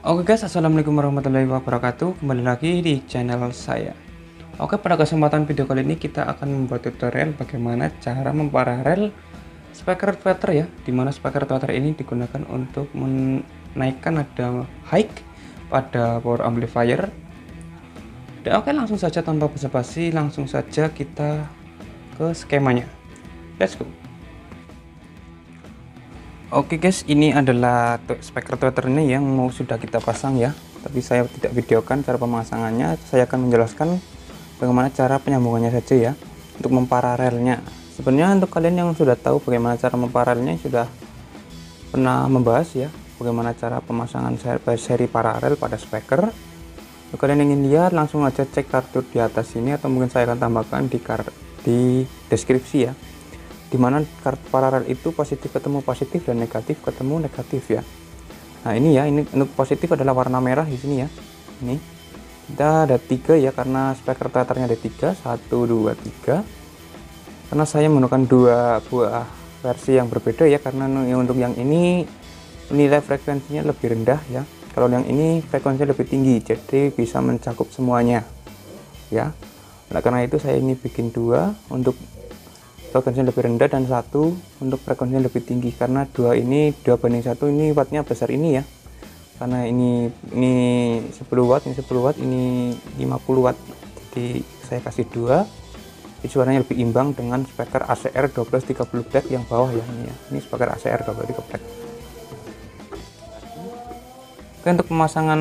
Oke guys, assalamualaikum warahmatullahi wabarakatuh. Kembali lagi di channel saya. Oke, pada kesempatan video kali ini kita akan membuat tutorial bagaimana cara memparalel speaker tweeter ya. Di mana speaker tweeter ini digunakan untuk menaikkan ada high pada power amplifier. Dan oke, langsung saja tanpa basa-basi, langsung saja kita ke skemanya. Let's go. Oke guys, ini adalah speaker tweeter ini yang mau sudah kita pasang ya. Tapi saya tidak videokan cara pemasangannya. Saya akan menjelaskan bagaimana cara penyambungannya saja ya. Untuk memparalelnya. Sebenarnya untuk kalian yang sudah tahu bagaimana cara memparalelnya sudah pernah membahas ya. Bagaimana cara pemasangan seri paralel pada speaker. Kalau kalian ingin lihat langsung aja cek kartu di atas ini atau mungkin saya akan tambahkan di di deskripsi ya di mana paralel itu positif ketemu positif dan negatif ketemu negatif ya. Nah ini ya ini untuk positif adalah warna merah di sini ya. Ini. Kita ada tiga ya karena speaker teaternya ada tiga. Satu dua tiga. Karena saya menggunakan dua buah versi yang berbeda ya karena untuk yang ini nilai frekuensinya lebih rendah ya. Kalau yang ini frekuensinya lebih tinggi jadi bisa mencakup semuanya ya. Nah, karena itu saya ini bikin dua untuk frekuensinya lebih rendah dan satu untuk frekuensinya lebih tinggi. Karena dua ini dua banding satu ini wattnya besar ini ya. Karena ini ini 10 watt ini 10 watt ini 50 watt. Jadi saya kasih dua. Jadi suaranya lebih imbang dengan speaker ACR 1230 black yang bawah ya ini ya. Ini speaker ACR 1230 black. Oke untuk pemasangan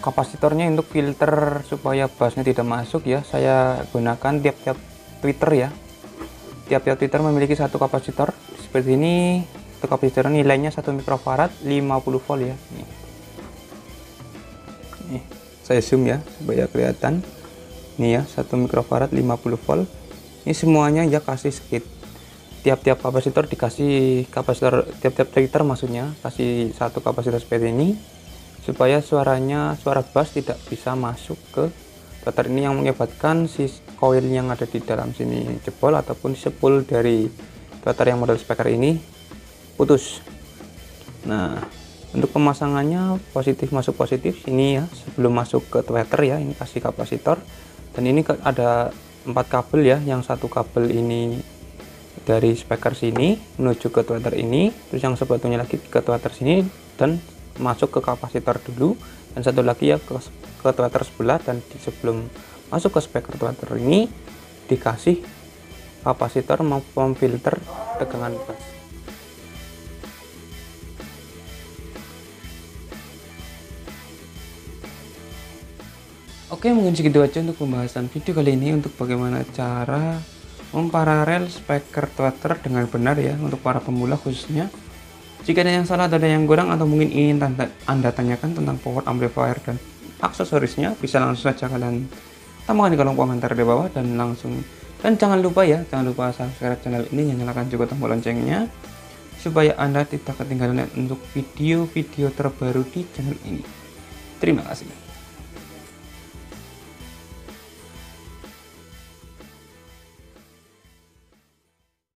kapasitornya untuk filter supaya bassnya tidak masuk ya saya gunakan tiap-tiap Twitter ya. Tiap-tiap Twitter memiliki satu kapasitor. Seperti ini untuk kapasitor nilainya 1 mikrofarad 50 volt ya. Nih. saya zoom ya supaya kelihatan. Nih ya 1 mikrofarad 50 volt. Ini semuanya ya kasih sedikit tiap-tiap kapasitor dikasih kapasitor tiap-tiap Twitter maksudnya kasih satu kapasitor seperti ini supaya suaranya suara bass tidak bisa masuk ke Bater ini yang mengakibatkan si koil yang ada di dalam sini jebol ataupun sepul dari bater yang model speaker ini putus. Nah untuk pemasangannya positif masuk positif sini ya sebelum masuk ke tweeter ya ini kasih kapasitor. Dan ini ada empat kabel ya yang satu kabel ini dari speaker sini menuju ke tweeter ini terus yang sebetulnya lagi ke tweeter sini dan masuk ke kapasitor dulu dan satu lagi ya ke ke tweeter sebelah dan di sebelum masuk ke speaker tweeter ini dikasih kapasitor maupun filter tegangan bass Oke mungkin segitu aja untuk pembahasan video kali ini untuk bagaimana cara memparalel speaker tweeter dengan benar ya untuk para pemula khususnya. Jika ada yang salah atau ada yang kurang atau mungkin ingin anda tanyakan tentang power amplifier dan aksesorisnya bisa langsung saja kalian tambahkan di kolom komentar di bawah dan langsung. Dan jangan lupa ya jangan lupa subscribe channel ini nyalakan juga tombol loncengnya supaya anda tidak ketinggalan untuk video-video terbaru di channel ini. Terima kasih